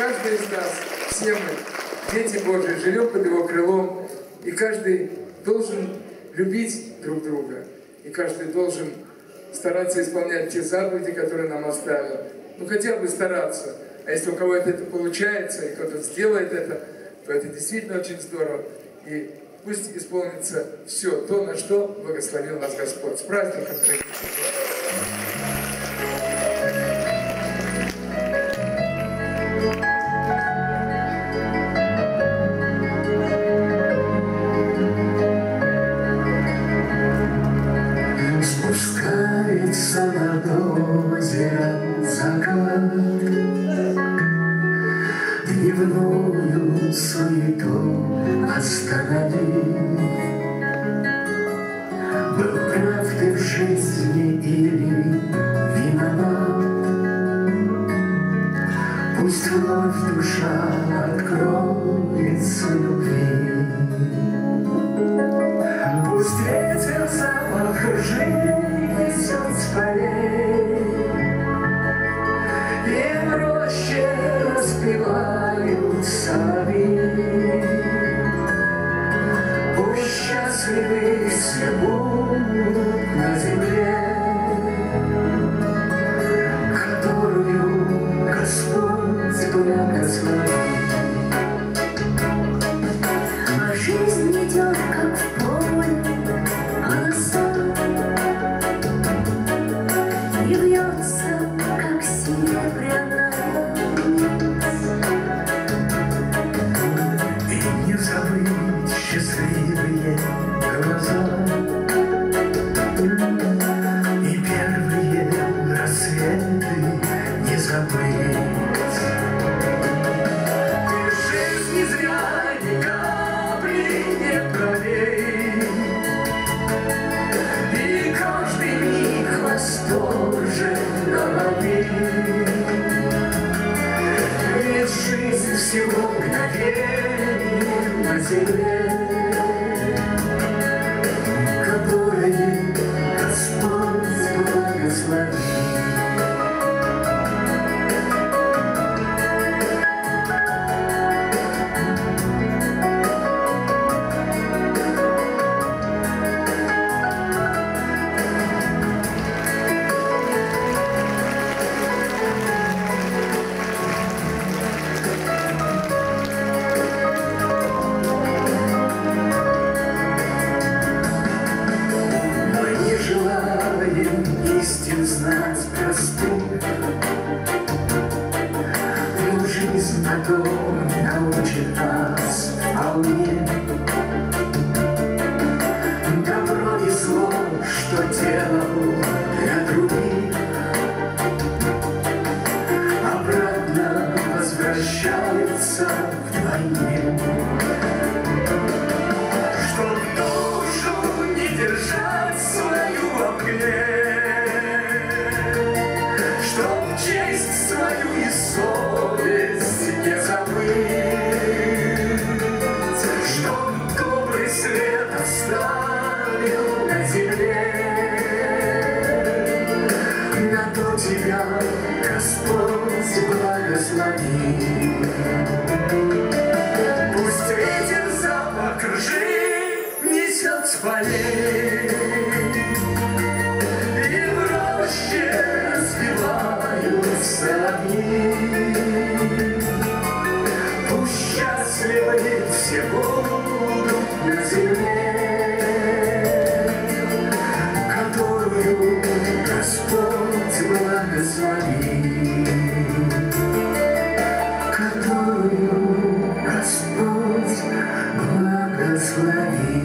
Каждый из нас, все мы, дети Божьи, живем под Его крылом, и каждый должен любить друг друга, и каждый должен стараться исполнять те заповеди, которые нам оставил. Ну, хотя бы стараться. А если у кого-то это получается, и кто-то сделает это, то это действительно очень здорово. И пусть исполнится все то, на что благословил нас Господь. С праздником, дорогие! Был прав ты в жизни или виноват? Пусть вновь душа откроется любви. Пусть счастливы все счастливые глаза. И первые рассветы не забыть. Жизнь не зря ни капли не пролей И каждый миг восторженно лови ведь жизнь всего мгновение на земле, потом научит нас вполне. Добро и зло, что делал для других, Обратно возвращается вдвойне. Тебя Господь благословит. Пусть ветер запах ржи несет с полей, И в роще распевают соловьи. Твою, Господь, благослови.